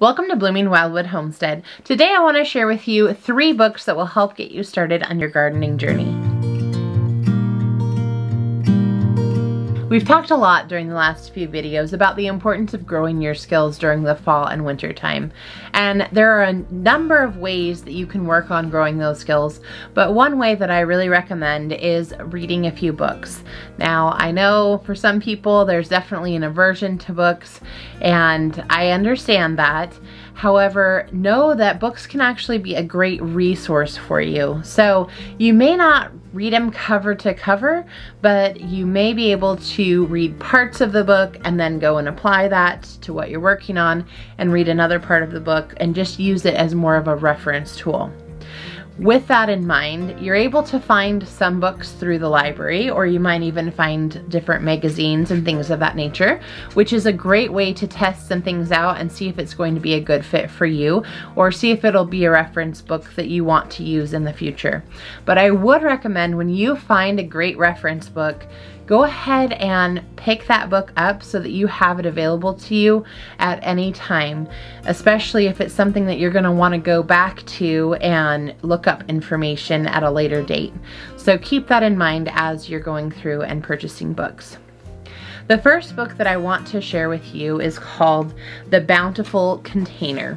Welcome to Blooming Wildwood Homestead. Today I want to share with you three books that will help get you started on your gardening journey. We've talked a lot during the last few videos about the importance of growing your skills during the fall and winter time. And there are a number of ways that you can work on growing those skills, but one way that I really recommend is reading a few books. Now, I know for some people there's definitely an aversion to books, and I understand that. However, know that books can actually be a great resource for you. So you may not read them cover to cover, but you may be able to read parts of the book and then go and apply that to what you're working on and read another part of the book and just use it as more of a reference tool. With that in mind, you're able to find some books through the library, or you might even find different magazines and things of that nature, which is a great way to test some things out and see if it's going to be a good fit for you, or see if it'll be a reference book that you want to use in the future. But I would recommend when you find a great reference book, go ahead and pick that book up so that you have it available to you at any time, especially if it's something that you're going to want to go back to and look up information at a later date. So keep that in mind as you're going through and purchasing books. The first book that I want to share with you is called The Bountiful Container.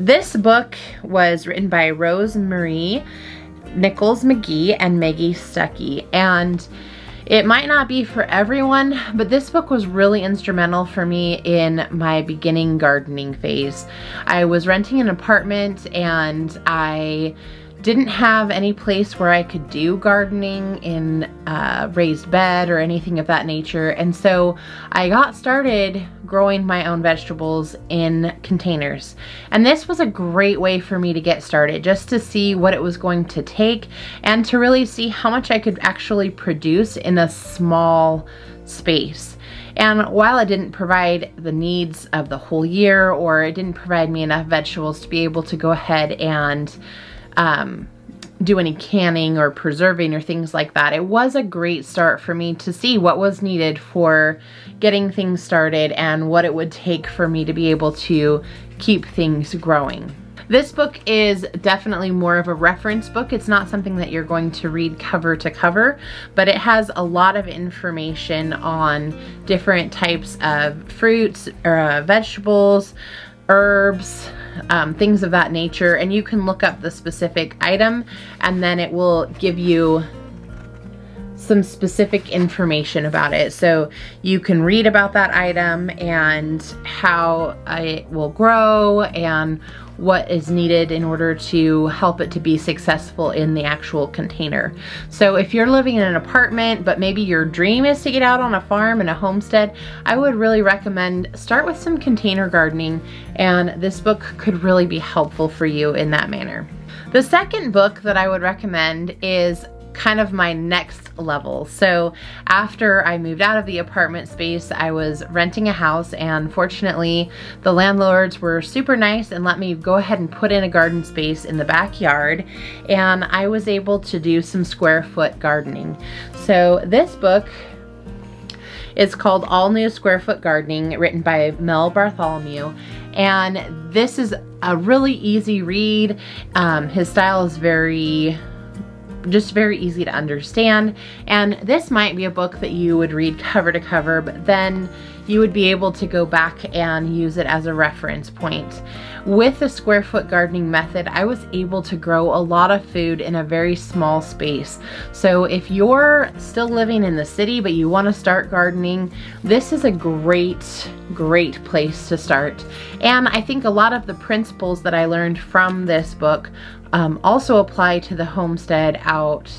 This book was written by Rose Marie Nichols McGee and Maggie Stuckey. And it might not be for everyone, but this book was really instrumental for me in my beginning gardening phase. I was renting an apartment and I didn't have any place where I could do gardening in a raised bed or anything of that nature. And so I got started growing my own vegetables in containers. And this was a great way for me to get started, just to see what it was going to take and to really see how much I could actually produce in a small space. And while it didn't provide the needs of the whole year or it didn't provide me enough vegetables to be able to go ahead and um, do any canning or preserving or things like that. It was a great start for me to see what was needed for getting things started and what it would take for me to be able to keep things growing. This book is definitely more of a reference book. It's not something that you're going to read cover to cover, but it has a lot of information on different types of fruits or uh, vegetables, herbs, um, things of that nature. And you can look up the specific item and then it will give you some specific information about it. So you can read about that item and how it will grow and what is needed in order to help it to be successful in the actual container. So if you're living in an apartment, but maybe your dream is to get out on a farm and a homestead, I would really recommend start with some container gardening and this book could really be helpful for you in that manner. The second book that I would recommend is kind of my next level. So after I moved out of the apartment space, I was renting a house and fortunately the landlords were super nice and let me go ahead and put in a garden space in the backyard and I was able to do some square foot gardening. So this book is called All New Square Foot Gardening, written by Mel Bartholomew. And this is a really easy read. Um, his style is very just very easy to understand. And this might be a book that you would read cover to cover, but then you would be able to go back and use it as a reference point. With the square foot gardening method, I was able to grow a lot of food in a very small space. So if you're still living in the city but you want to start gardening, this is a great, great place to start. And I think a lot of the principles that I learned from this book um, also apply to the homestead out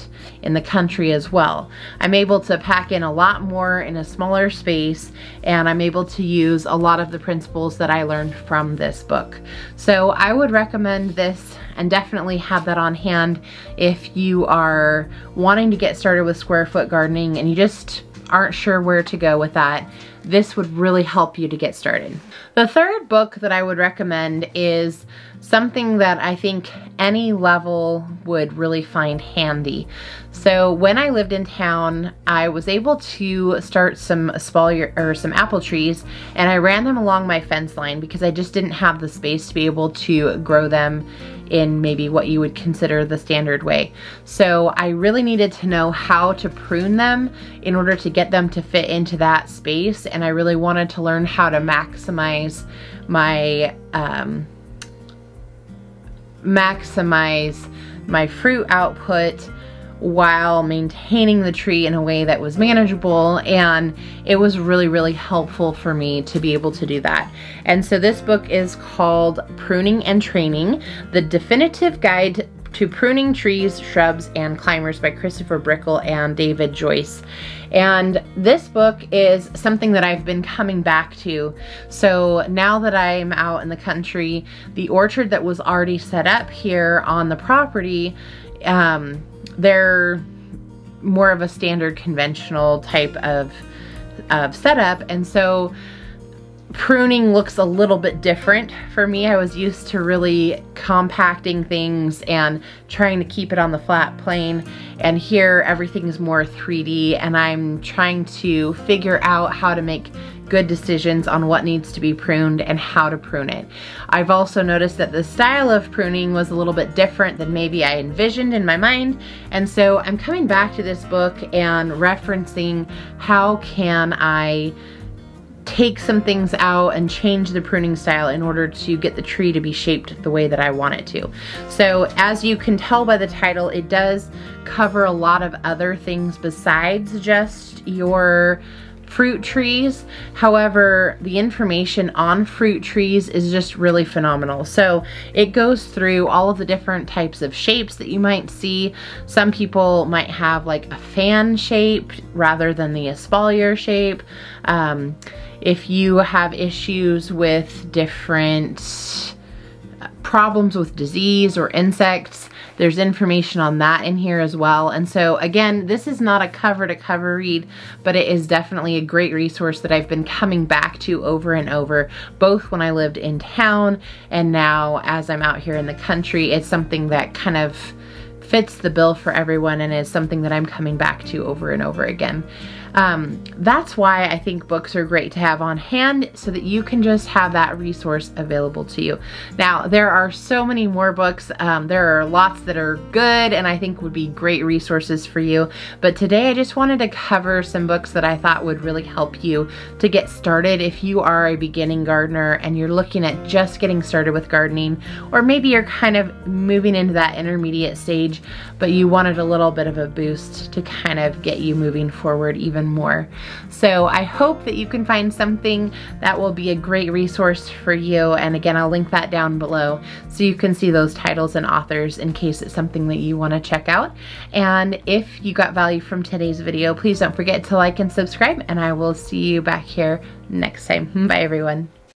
in the country as well. I'm able to pack in a lot more in a smaller space and I'm able to use a lot of the principles that I learned from this book. So I would recommend this and definitely have that on hand if you are wanting to get started with square foot gardening and you just aren't sure where to go with that this would really help you to get started. The third book that I would recommend is something that I think any level would really find handy. So when I lived in town, I was able to start some espalier or some apple trees and I ran them along my fence line because I just didn't have the space to be able to grow them in maybe what you would consider the standard way. So I really needed to know how to prune them in order to get them to fit into that space and I really wanted to learn how to maximize my um, maximize my fruit output while maintaining the tree in a way that was manageable and it was really really helpful for me to be able to do that. And so this book is called pruning and training the definitive guide to pruning trees shrubs and climbers by christopher brickell and david joyce and this book is something that I've been coming back to. So now that I'm out in the country, the orchard that was already set up here on the property, um, they're more of a standard conventional type of, of setup. And so pruning looks a little bit different for me. I was used to really compacting things and trying to keep it on the flat plane and here everything is more 3D and I'm trying to figure out how to make good decisions on what needs to be pruned and how to prune it. I've also noticed that the style of pruning was a little bit different than maybe I envisioned in my mind and so I'm coming back to this book and referencing how can I take some things out and change the pruning style in order to get the tree to be shaped the way that I want it to. So as you can tell by the title, it does cover a lot of other things besides just your fruit trees. However, the information on fruit trees is just really phenomenal. So it goes through all of the different types of shapes that you might see. Some people might have like a fan shape rather than the espalier shape. Um, if you have issues with different problems with disease or insects, there's information on that in here as well. And so again, this is not a cover to cover read, but it is definitely a great resource that I've been coming back to over and over, both when I lived in town and now as I'm out here in the country. It's something that kind of fits the bill for everyone and is something that I'm coming back to over and over again. Um, that's why I think books are great to have on hand so that you can just have that resource available to you. Now, there are so many more books. Um, there are lots that are good and I think would be great resources for you. But today I just wanted to cover some books that I thought would really help you to get started if you are a beginning gardener and you're looking at just getting started with gardening, or maybe you're kind of moving into that intermediate stage, but you wanted a little bit of a boost to kind of get you moving forward even more. So I hope that you can find something that will be a great resource for you. And again, I'll link that down below so you can see those titles and authors in case it's something that you want to check out. And if you got value from today's video, please don't forget to like and subscribe and I will see you back here next time. Bye everyone.